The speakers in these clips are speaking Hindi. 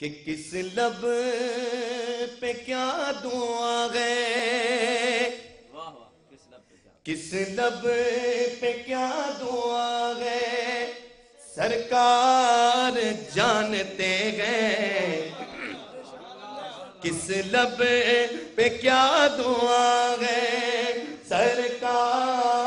कि किस लब पे क्या दुआ गए वाह वाह किस लब पे क्या? किस लब पे क्या दुआ गए सरकार जानते गए किस लब पे क्या दुआ गए सरकार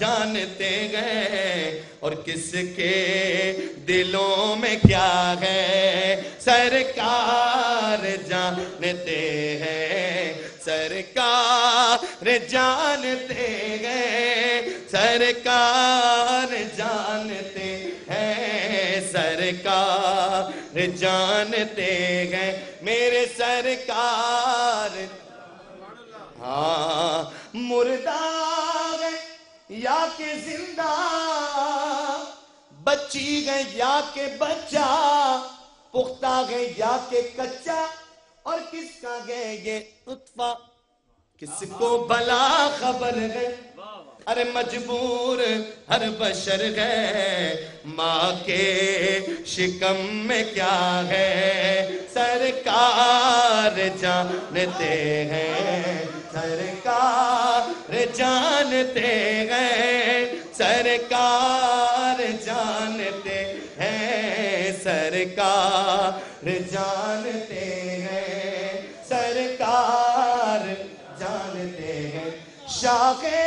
जानते गए? और किसके दिलों में क्या है? सरकार जानते हैं। सरकार जानते गए सरकार जानते हैं। सरकार जानते गए मेरे सरकार। हाँ मुर्दा के ज़िंदा। बच्ची गए या के बच्चा, पुख्ता गए या के कच्चा, और किसका गए ये उत्फा? किसको भला खबर है? अरे मजबूर हर बशर गए माँ के शिकम में क्या है? सरकार जानते हैं, सरकार जानते हैं, सरकार जानते हैं, सरकार जानते हैं, सरकार जानते हैं। शाखे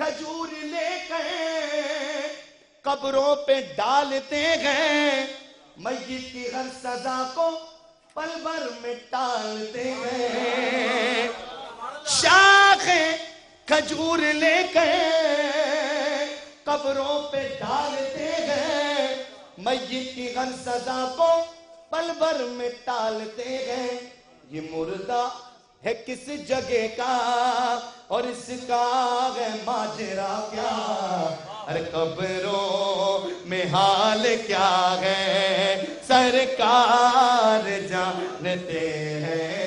खजूर लेकर कब्रों पे डालते हैं मैयत की हर सजा को पल भर में टालते खजूर लेकर कब्रों पे डालते हैं। मैयत की हर सजा को पल भर में टालते हैं। ये मुर्दा है किस जगह का और इसका है माजरा क्या? अरे कब्रों में हाल क्या है? सरकार जानते हैं।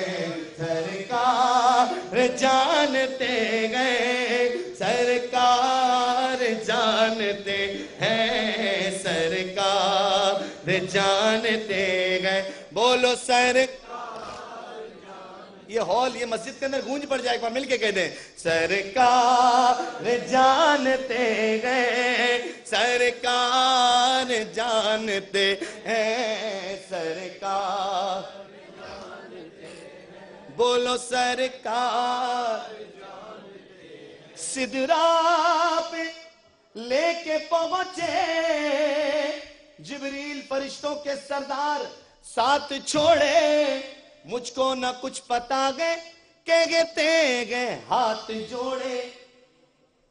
जानते गए, सरकार जानते हैं, सरकार जानते गए। बोलो सर ये हॉल, ये मस्जिद के अंदर गूंज पड़ जाए, एक बार मिलके कह दें। सरकार जानते गए, सरकार जानते हैं, सरकार बोलो सरकार, सिदरा पे लेके पहुँचे। जिबरील फरिश्तों के सरदार साथ छोड़े। मुझको न कुछ पता गए के गे ते गए हाथ जोड़े।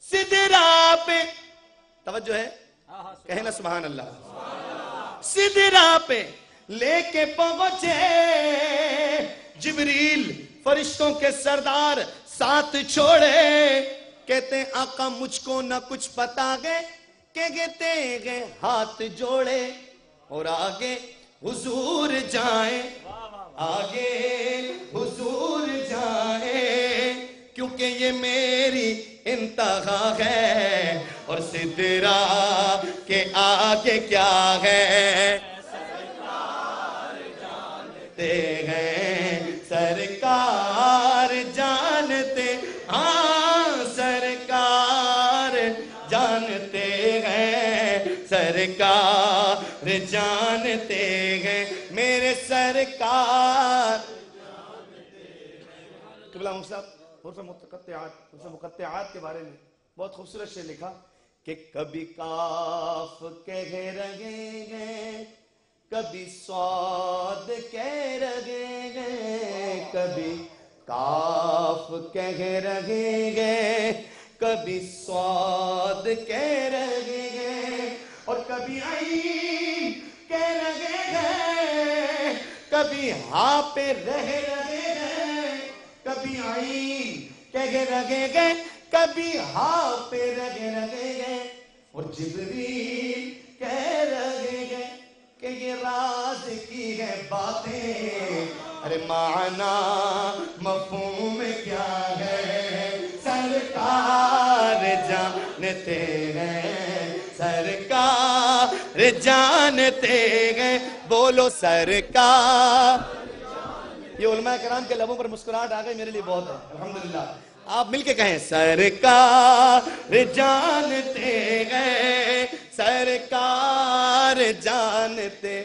सिदरा पे, तवज्जो है? हाँ हाँ कहे ना सुबहान अल्लाह। सिदरा पे लेके पहुँचे। जिबरील, फरिश्तों के सरदार, साथ छोड़े। कहते आका मुझको ना कुछ पता गए के गए गए हाथ जोड़े और आगे हुजूर जाए। आगे हुजूर जाए, क्योंकि ये मेरी इंतहा है और सिदरा के आगे क्या है। सरकार जानते हैं, मेरे सरकार। किबला के बारे में बहुत खूबसूरत से लिखा कि कभी काफ कह रहेंगे कभी स्वाद कह रहेंगे कभी काफ कह रहेंगे कभी स्वाद कह रहेंगे और कभी आई कह रहेंगे कभी हाँ पे रह रहेंगे कभी आई कह लगे गए कभी हाँ पे रह रगे गए और जिबरी कह रहेंगे कि ये राज की है बातें। अरे माना मफहूम क्या है, सरकार जानते हैं। सरकार जानते हैं, बोलो सरकार। ये उलमा कराम के लबों पर मुस्कुराहट आ गई, मेरे लिए बहुत है, अल्हम्दुलिल्लाह। आप मिलके कहें, सरकार जानते हैं, सरकार जानते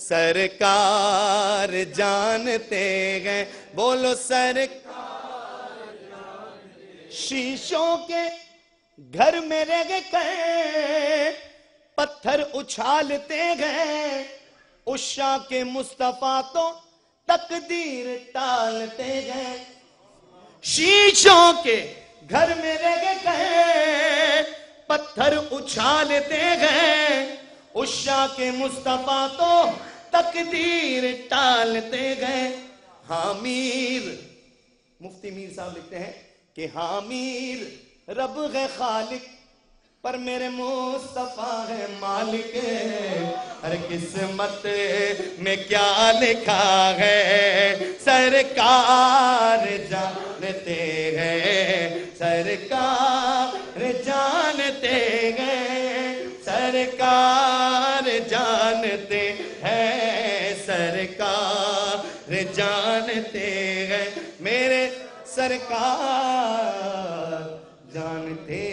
सरकार जानते हैं, बोलो सरकार। शीशों के घर में रह गए पत्थर उछालते गए। उषा के मुस्तफ़ा तो तकदीर टालते गए। शीशों के घर में रह गए पत्थर उछालते गए। उषा के मुस्तफ़ा तो तकदीर टालते गए। हामीर मुफ्ती मीर साहब लिखते हैं कि हामीर रब है खालिक, पर मेरे मुस्तफ़ा है मालिक। हर किस्मत में क्या लिखा है? सरकार जानते हैं, सरकार जानते हैं, सरकार जानते हैं, सरकार जानते हैं। मेरे सरकार जानते